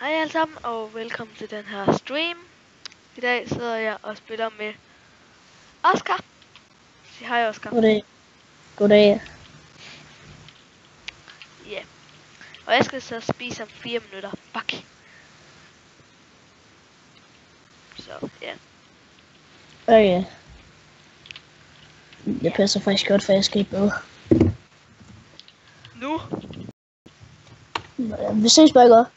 Hej alle sammen, og velkommen til den her stream. I dag sidder jeg og spiller med Oscar. Sig hej, Oscar. Goddag. Goddag. Ja. Yeah. Og jeg skal så spise om 4 minutter. Fuck. Så, ja. Okay. Det passer faktisk godt, for jeg skal i bad. Nu. Vi ses bare godt.